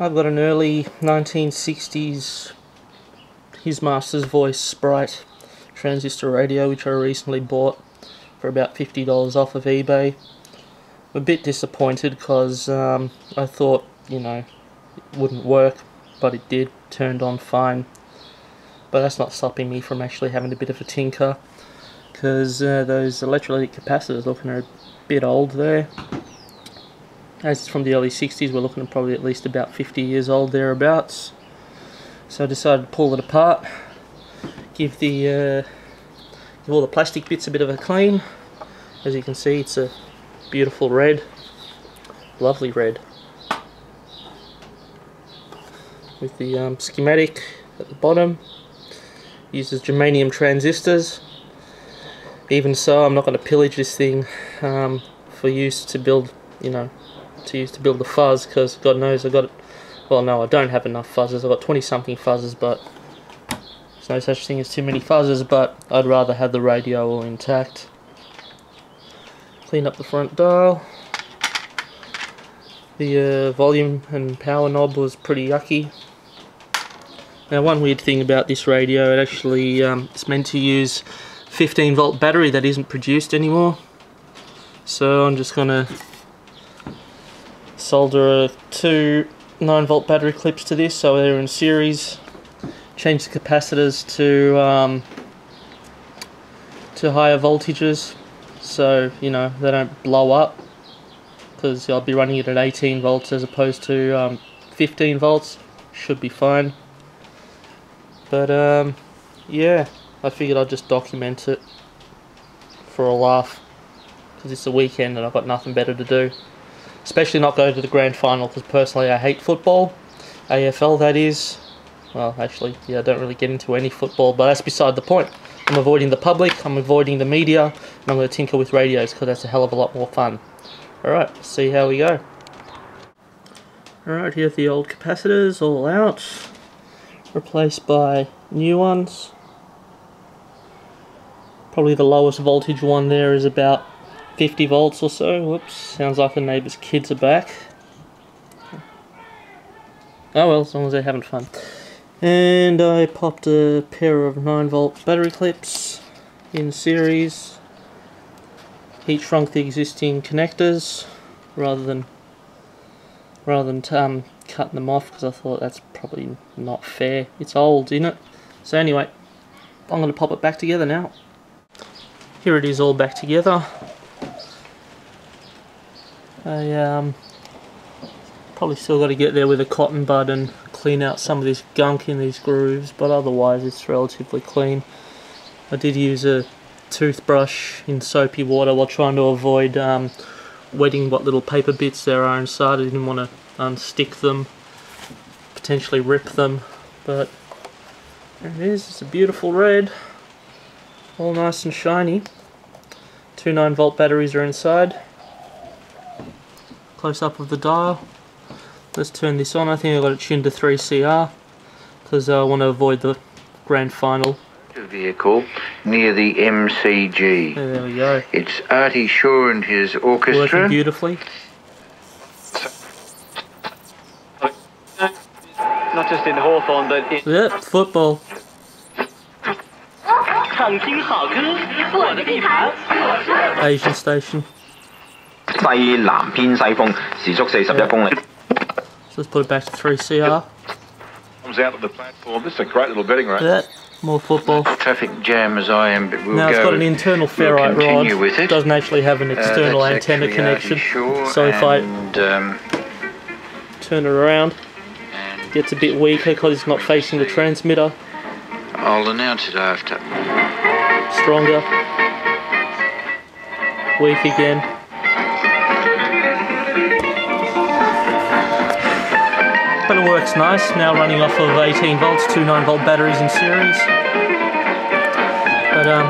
I've got an early 1960s His Master's Voice Sprite transistor radio which I recently bought for about $50 off of eBay. I'm a bit disappointed because um, I thought, you know, it wouldn't work, but it did, turned on fine. But that's not stopping me from actually having a bit of a tinker because uh, those electrolytic capacitors looking a bit old there as it's from the early 60s we're looking at probably at least about 50 years old thereabouts. So I decided to pull it apart give the uh, give all the plastic bits a bit of a clean. As you can see it's a beautiful red lovely red. With the um, schematic at the bottom. Uses germanium transistors. Even so I'm not going to pillage this thing um, for use to build you know to use to build the fuzz because God knows I've got well no I don't have enough fuzzes. I've got 20 something fuzzes but there's no such thing as too many fuzzes but I'd rather have the radio all intact. Clean up the front dial. The uh, volume and power knob was pretty yucky. Now one weird thing about this radio it actually um, it's meant to use 15 volt battery that isn't produced anymore. So I'm just gonna solder two 9 volt battery clips to this so they're in series. Change the capacitors to um, to higher voltages so you know they don't blow up because I'll be running it at 18 volts as opposed to um, 15 volts. Should be fine. But um, yeah I figured I'd just document it for a laugh because it's a weekend and I've got nothing better to do. Especially not going to the grand final because personally I hate football. AFL that is. Well, actually, yeah, I don't really get into any football, but that's beside the point. I'm avoiding the public, I'm avoiding the media, and I'm going to tinker with radios because that's a hell of a lot more fun. Alright, see how we go. Alright, here's the old capacitors all out. Replaced by new ones. Probably the lowest voltage one there is about 50 volts or so. Whoops, sounds like the neighbour's kids are back. Oh well, as long as they're having fun. And I popped a pair of 9 volt battery clips in series. Heat shrunk the existing connectors rather than rather than um, cutting them off because I thought that's probably not fair. It's old, isn't it? So anyway, I'm going to pop it back together now. Here it is all back together. I um, probably still got to get there with a cotton bud and clean out some of this gunk in these grooves, but otherwise it's relatively clean. I did use a toothbrush in soapy water while trying to avoid um, wetting what little paper bits there are inside. I didn't want to unstick them, potentially rip them, but there it is. It's a beautiful red all nice and shiny. Two 9 volt batteries are inside Close up of the dial. Let's turn this on. I think I got it tuned to 3CR because I want to avoid the grand final. Vehicle near the MCG. There we go. It's Artie Shaw and his orchestra. Working beautifully. Not just in Hawthorne, but in Yep, football. 唱听好歌，我的地盘。 Asian station. 西南偏西风，时速四十一公里。 So let's put it back to 3CR. comes out of the platform. This is a great little betting race. That. More football. Traffic jam as I am, but we'll Now it's go. got an internal we'll ferrite continue rod. with it. Doesn't actually have an Uh, external that's antenna actually connection. Artie Shaw So if I and, um, turn it around, and it gets a bit weaker because it's not facing the transmitter. I'll announce it after. Stronger. Weak again. Works nice. Now running off of 18 volts, two 9 volt batteries in series. But um,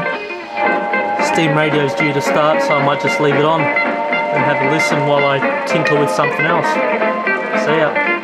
Steam radio's due to start, so I might just leave it on and have a listen while I tinker with something else. See ya.